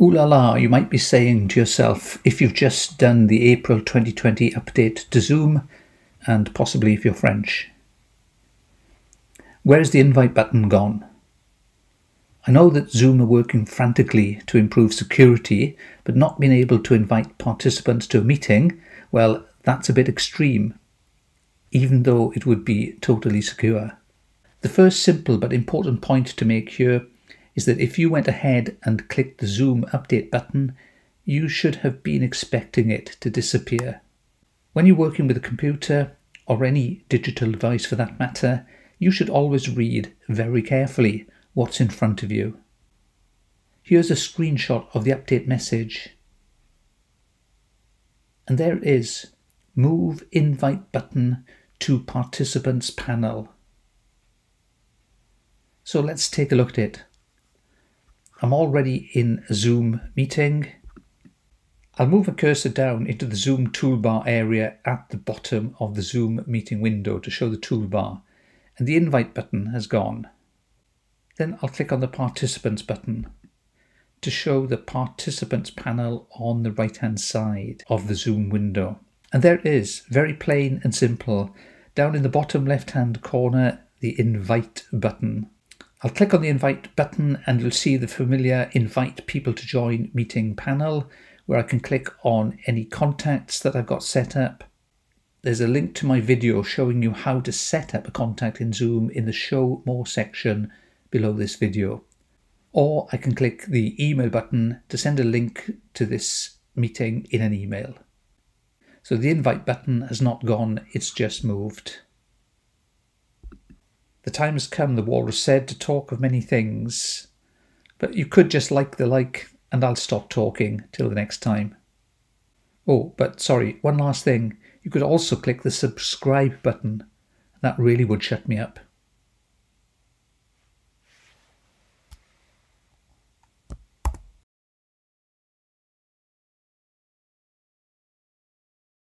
Ooh la la, you might be saying to yourself if you've just done the April 2020 update to Zoom, and possibly if you're French. Where's the invite button gone? I know that Zoom are working frantically to improve security, but not being able to invite participants to a meeting, well, that's a bit extreme, even though it would be totally secure. The first simple but important point to make here is that if you went ahead and clicked the Zoom update button, you should have been expecting it to disappear. When you're working with a computer, or any digital device for that matter, you should always read very carefully what's in front of you. Here's a screenshot of the update message. And there it is, Move Invite button to Participants panel. So let's take a look at it. I'm already in a Zoom meeting. I'll move a cursor down into the Zoom toolbar area at the bottom of the Zoom meeting window to show the toolbar, and the invite button has gone. Then I'll click on the participants button to show the participants panel on the right hand side of the Zoom window. And there it is, very plain and simple. Down in the bottom left hand corner, the invite button. I'll click on the invite button and you'll see the familiar invite people to join meeting panel where I can click on any contacts that I've got set up. There's a link to my video showing you how to set up a contact in Zoom in the show more section below this video. Or I can click the email button to send a link to this meeting in an email. So the invite button has not gone, it's just moved. The time has come, the walrus said, to talk of many things. But you could just like the like, and I'll stop talking till the next time. Oh, but sorry, one last thing. You could also click the subscribe button. That really would shut me up.